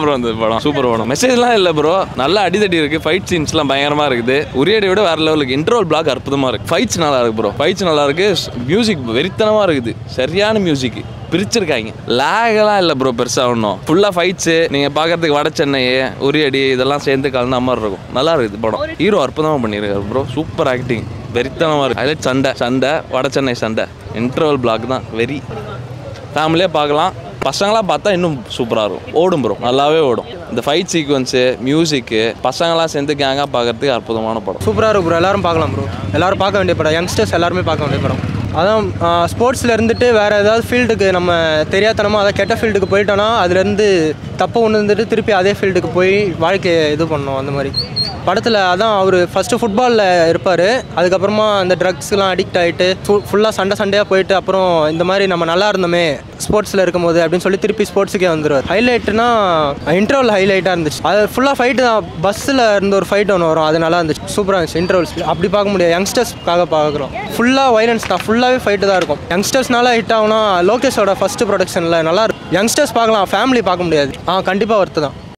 தான் ப்ரோ அந்த படம். சூப்பர் படம். மெசேஜ்லாம் இல்லை ப்ரோ நல்லா அடிதடி இருக்கு. ஃபைட் சீன்ஸ்லாம் பயங்கரமா இருக்குது. உரியடி விட வேற லெவலுக்கு இன்டர்வல் பிளாக் அற்புதமா இருக்கு. ஃபைட்ஸ் நல்லா இருக்கு ப்ரோ ஃபைட்ஸ் நல்லா இருக்கு. மியூசிக் வெறித்தனமா இருக்குது. சரியான மியூசிக் பிரிச்சிருக்காங்க. லேகெல்லாம் இல்லை ப்ரோ பெருசாக ஒன்றும் ஃபுல்லாக ஃபைட்ஸு நீங்கள் பார்க்கறதுக்கு வட சென்னை உரியடி இதெல்லாம் சேர்ந்து கலந்த மாதிரி இருக்கும். நல்லா இருக்குது படம். ஹீரோ அற்புதமாக பண்ணியிருக்காரு ப்ரோ சூப்பர் ஆக்டிங் வெறித்தனமாக இருக்கு. அதில் சண்டை. சண்டை. வட சென்னை சண்டை. இன்டர்வல் பிளாக் தான். வெரி ஃபேமிலியாக பார்க்கலாம். பசங்களாம் பார்த்தா இன்னும் சூப்பராக இருக்கும். ஓடும் ப்ரோ நல்லாவே ஓடும். இந்த ஃபைட் சீக்வன்ஸு மியூசிக்கு பசங்களாம் சேர்ந்து கேங்காக பார்க்கறதுக்கு அற்புதமான படம். சூப்பராக இருக்கும் ப்ரோ எல்லாரும் பார்க்கலாம் ப்ரோ எல்லாரும் பார்க்க வேண்டிய படம். யங்ஸ்டர்ஸ் எல்லாருமே பார்க்க வேண்டிய படம். அதான் ஸ்போர்ட்ஸில் இருந்துட்டு வேறு ஏதாவது ஃபீல்டுக்கு நம்ம தெரியாதனமாக அதான் கெட்ட ஃபீல்டுக்கு போயிட்டோன்னா அதுலேருந்து தப்பு ஒன்று இருந்துட்டு திருப்பி அதே ஃபீல்டுக்கு போய் வாழ்க்கையை இது பண்ணோம் அந்த மாதிரி. படத்தில் அதான் அவர் ஃபஸ்ட்டு ஃபுட்பாலில் இருப்பார். அதுக்கப்புறமா அந்த ட்ரக்ஸ்லாம் அடிக்ட் ஆகிட்டு ஃபுல்லாக சண்டை சண்டையாக போயிட்டு அப்புறம் இந்த மாதிரி நம்ம நல்லா இருந்தோமே ஸ்போர்ட்ஸில் இருக்கும்போது அப்படின்னு சொல்லி திருப்பி ஸ்போர்ட்ஸுக்கே வந்துடுவார் ஹைலைட்னா இன்டர்வல் ஹைலைட்டாக இருந்துச்சு. அது ஃபுல்லாக ஃபைட்டு தான். பஸ்ஸில் இருந்த ஒரு ஃபைட் ஒன்று வரும். அது நல்லா இருந்துச்சு. சூப்பராக இருந்துச்சு. இன்டர்வல்ஸ் அப்படி பார்க்க முடியாது. யங்ஸ்டர்ஸ்க்காக பார்க்குறோம். ஃபுல்லாக வைலன்ஸ் தான். ஃபுல்லாகவே ஃபைட்டு தான் இருக்கும். யங்ஸ்டர்ஸ்னால ஹிட் ஆகுனா லோகேஷோட ஃபஸ்ட்டு ப்ரொடக்ஷனில் நல்லா இருக்கும். யங்ஸ்டர்ஸ் பார்க்கலாம் ஃபேமிலி பார்க்க முடியாது. ஆ கண்டிப்பாக ஒர்த்து தான்.